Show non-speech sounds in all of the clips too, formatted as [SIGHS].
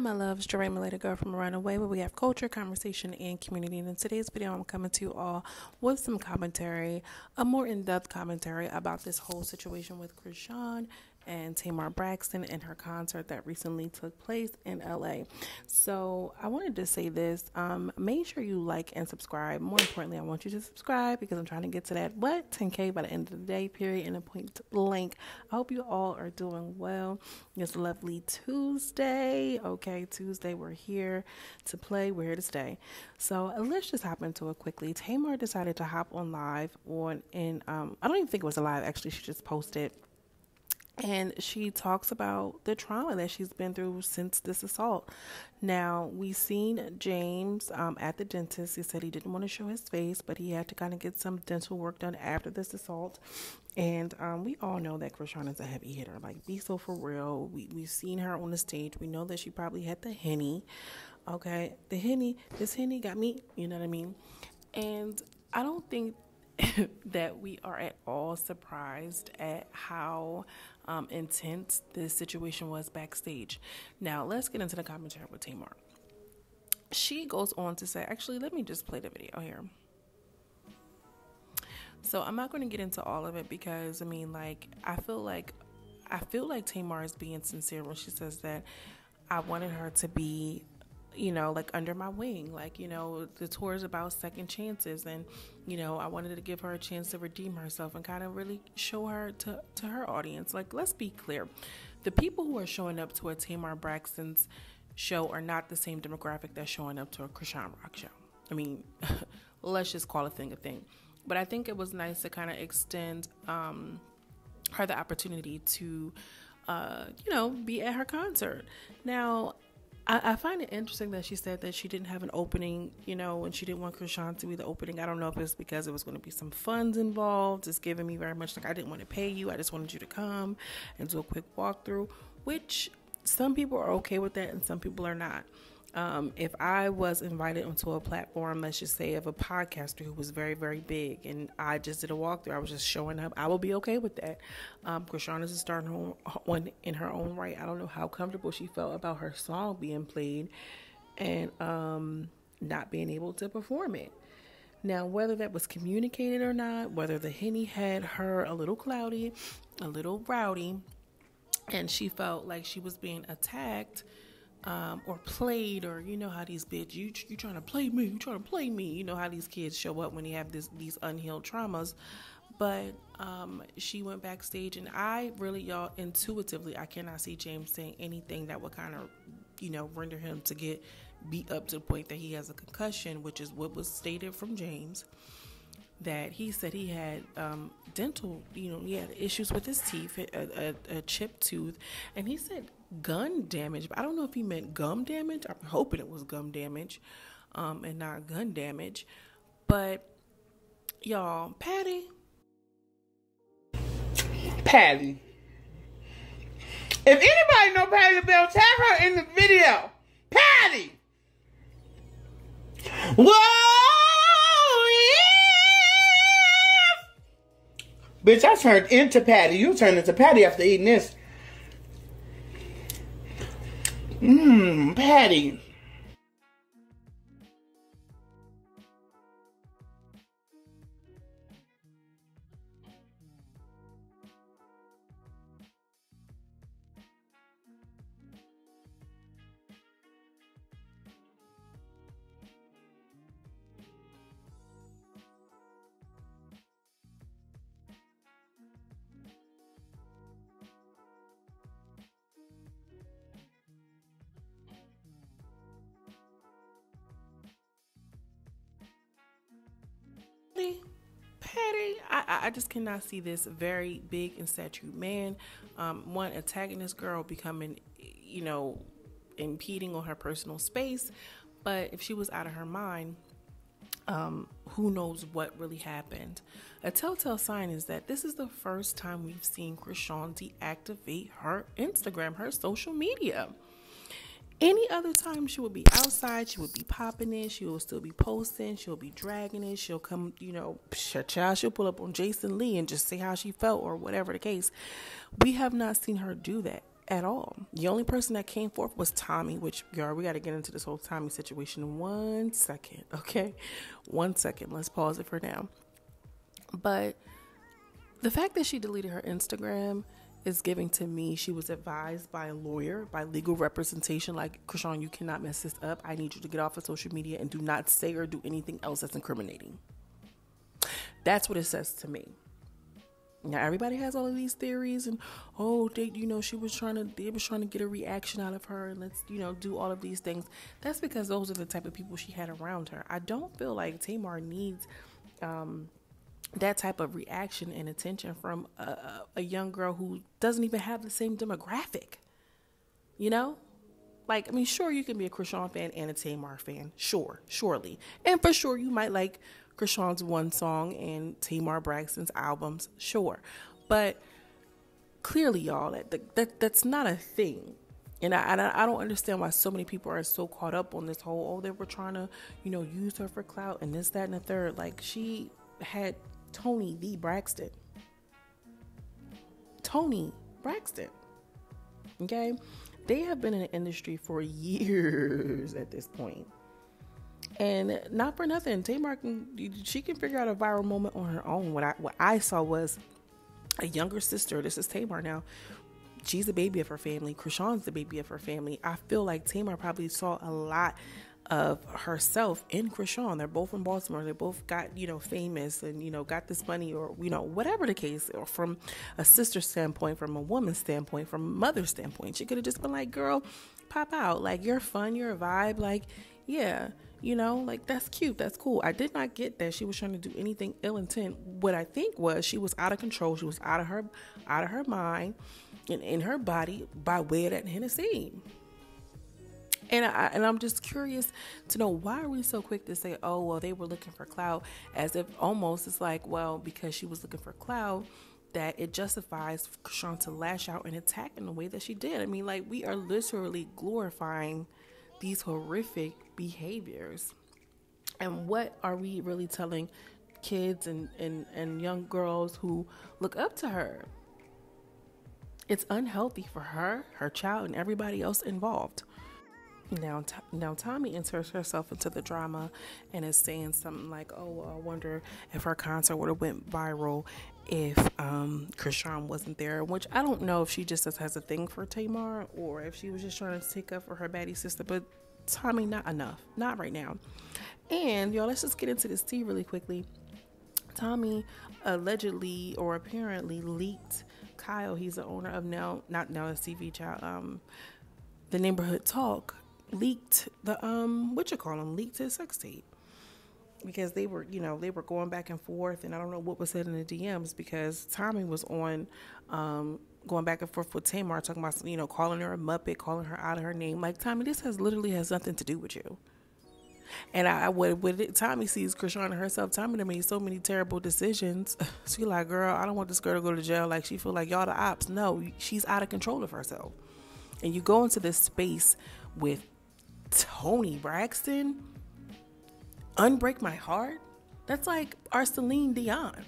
my loves, Jarae Maleta Girl from Around the Way, where we have culture, conversation, and community. And in today's video, I'm coming to you all with some commentary, a more in-depth commentary about this whole situation with Chrisean and Tamar Braxton and her concert that recently took place in LA. So I wanted to say this. Um, make sure you like and subscribe. More importantly, I want you to subscribe because I'm trying to get to that what 10k by the end of the day. Period. And a point blank. I hope you all are doing well. It's lovely Tuesday. Okay, Tuesday. We're here to play. We're here to stay. So let's just hop into it quickly. Tamar decided to hop on live on in um I don't even think it was a live actually. She just posted and she talks about the trauma that she's been through since this assault. Now, we've seen James um, at the dentist. He said he didn't want to show his face, but he had to kind of get some dental work done after this assault. And um, we all know that Chrisean is a heavy hitter. Like, be so for real. We, we've seen her on the stage. We know that she probably had the henny. Okay, the henny, this henny got me, you know what I mean? And I don't think [LAUGHS] that we are at all surprised at how um, intense this situation was backstage. Now, let's get into the commentary with Tamar. She goes on to say, actually, let me just play the video here. So I'm not going to get into all of it because I mean, like, I feel like I feel like Tamar is being sincere when she says that I wanted her to be you know, like under my wing. Like, you know, the tour is about second chances and, you know, I wanted to give her a chance to redeem herself and kind of really show her to, to her audience. Like, let's be clear. The people who are showing up to a Tamar Braxton's show are not the same demographic that's showing up to a Chrisean Rock show. I mean, [LAUGHS] let's just call a thing a thing. But I think it was nice to kind of extend um, her the opportunity to, uh, you know, be at her concert. Now, I, I, find it interesting that she said that she didn't have an opening, you know, and she didn't want Chrisean to be the opening. I don't know if it's because it was going to be some funds involved. It's giving me very much like I didn't want to pay you. I just wanted you to come and do a quick walkthrough, which some people are okay with that and some people are not. Um, if I was invited onto a platform, let's just say of a podcaster who was very, very big, and I just did a walkthrough, I was just showing up, I will be okay with that. Um, Chrisean is a star in her own right. I don't know how comfortable she felt about her song being played and um, not being able to perform it. Now, whether that was communicated or not, whether the henny had her a little cloudy, a little rowdy, and she felt like she was being attacked um, or played, or you know how these bitch you you trying to play me, you trying to play me. You know how these kids show up when they have this these unhealed traumas. But um, she went backstage, and I really, y'all, intuitively, I cannot see James saying anything that would kind of, you know, render him to get beat up to the point that he has a concussion, which is what was stated from James that he said he had um, dental, you know, he had issues with his teeth, a, a, a chipped tooth, and he said gun damage. But I don't know if he meant gum damage. I'm hoping it was gum damage, um, and not gun damage. But y'all, Patty, Patty. If anybody know Patti LaBelle, tag her in the video. Patty. Whoa! Bitch, I turned into Patty. You turned into Patty after eating this. Mmm, Patty. Patty, Patty, I, I just cannot see this very big and statued man, um, one attacking this girl, becoming, you know, impeding on her personal space. But if she was out of her mind, um, who knows what really happened. A telltale sign is that this is the first time we've seen Chrisean deactivate her Instagram, her social media. Any other time she would be outside, she would be popping it, she will still be posting, she'll be dragging it, she'll come, you know, child, she'll pull up on Jason Lee and just say how she felt or whatever the case. We have not seen her do that at all. The only person that came forth was Tommie, which, y'all, we got to get into this whole Tommie situation in one second, [LAUGHS] okay? One second. Let's pause it for now. But the fact that she deleted her Instagram is giving to me she was advised by a lawyer, by legal representation, like, Chrisean, you cannot mess this up. I need you to get off of social media and do not say or do anything else that's incriminating. That's what it says to me. Now everybody has all of these theories and oh they you know she was trying to they was trying to get a reaction out of her and let's you know do all of these things. That's because those are the type of people she had around her. I don't feel like Tamar needs um, that type of reaction and attention from a, a young girl who doesn't even have the same demographic. You know? Like, I mean, sure, you can be a Chrisean fan and a Tamar fan. Sure, surely. And for sure, you might like Chrisean's one song and Tamar Braxton's albums, sure. But clearly, y'all, that, that that's not a thing. And I, I, I don't understand why so many people are so caught up on this whole, oh, they were trying to, you know, use her for clout and this, that, and the third. Like, she had Toni V. Braxton. Toni Braxton. Okay? They have been in the industry for years at this point. And not for nothing, Tamar can she can figure out a viral moment on her own. What I what I saw was a younger sister. This is Tamar now. She's the baby of her family. Chrisean's the baby of her family. I feel like Tamar probably saw a lot of herself in Chrisean. They're both from Baltimore. They both got, you know, famous and, you know, got this money or, you know, whatever the case, or from a sister standpoint, from a woman's standpoint, from a mother's standpoint. She could have just been like, girl, pop out. Like, you're fun, you're a vibe. Like, yeah, you know, like that's cute, that's cool. I did not get that she was trying to do anything ill intent. What I think was she was out of control. She was out of her out of her mind and in her body by way of that Hennessy. And I and I'm just curious to know why are we so quick to say, oh well, they were looking for clout, as if almost it's like, well, because she was looking for clout, that it justifies Sean to lash out and attack in the way that she did. I mean, like we are literally glorifying these horrific behaviors. And what are we really telling kids and, and, and young girls who look up to her? It's unhealthy for her, her child, and everybody else involved. Now, now Tommie enters herself into the drama and is saying something like, "Oh, I wonder if her concert would have went viral if um, Chrisean wasn't there." Which I don't know if she just has a thing for Tamar or if she was just trying to take up for her baddie sister. But Tommie, not enough, not right now. And y'all, let's just get into this tea really quickly. Tommie allegedly or apparently leaked Kyle. He's the owner of now, not now, a TV child. Um, the neighborhood talk leaked the um what you call them leaked his sex tape because they were you know they were going back and forth and I don't know what was said in the DMs because Tommie was on um going back and forth with Tamar talking about you know calling her a muppet calling her out of her name like Tommie this has literally has nothing to do with you and I, would when it, Tommie sees Chrisean herself, Tommie done made so many terrible decisions. [SIGHS] she like, girl, I don't want this girl to go to jail. Like she feel like y'all the ops. No, she's out of control of herself. And you go into this space with Toni Braxton, Unbreak My Heart. That's like our Celine Dion.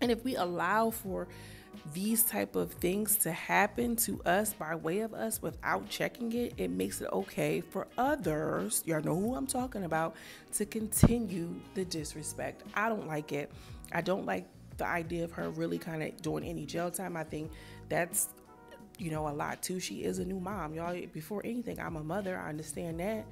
And if we allow for these type of things to happen to us by way of us without checking it, it makes it okay for others, y'all know who I'm talking about, to continue the disrespect. I don't like it. I don't like the idea of her really kind of doing any jail time. I think that's you know, a lot too. She is a new mom, y'all. Before anything, I'm a mother. I understand that,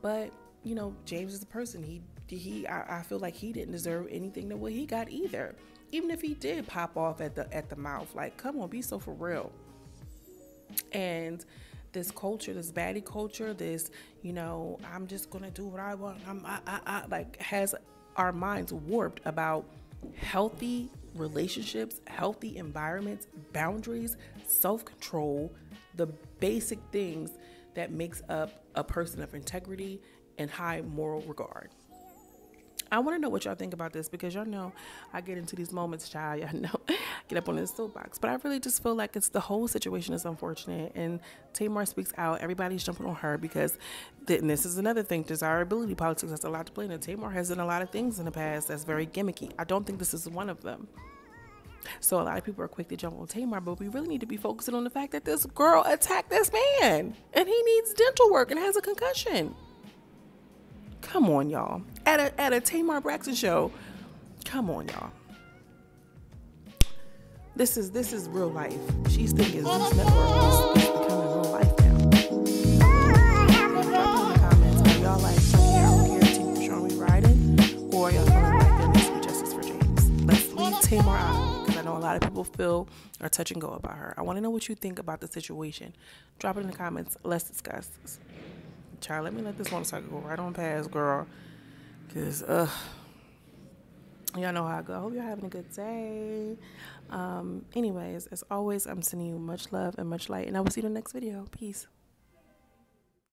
but you know, James is a person. He he. I, I feel like he didn't deserve anything that what he got either. Even if he did pop off at the at the mouth, like, come on, be so for real. And this culture, this baddie culture, this, you know, I'm just gonna do what I want. I'm, I, I, I, like has our minds warped about healthy relationships, healthy environments, boundaries, self-control, the basic things that makes up a person of integrity and high moral regard. I want to know what y'all think about this because y'all know I get into these moments, child. Y'all know get up on this soapbox, but I really just feel like it's the whole situation is unfortunate. And Tamar speaks out. Everybody's jumping on her because th- this is another thing. Desirability politics has a lot to play in. And Tamar has done a lot of things in the past that's very gimmicky. I don't think this is one of them. So a lot of people are quick to jump on Tamar, but we really need to be focusing on the fact that this girl attacked this man and he needs dental work and has a concussion. Come on, y'all. At a at a Tamar Braxton show. Come on, y'all. This is this is real life. She's thinking Zeus Network is, becoming real life now. Drop in the comments. Are y'all like I don't care, Team Pastrami riding, or y'all feeling like there needs to be justice for James? Let's leave Tamar out because I know a lot of people feel or touch and go about her. I want to know what you think about the situation. Drop it in the comments. Let's discuss. This. Child, let me let this motorcycle go right on past, girl. Cause ugh. Y'all know how I go. I hope you're having a good day. Um, anyways, as always, I'm sending you much love and much light, and I will see you in the next video. Peace.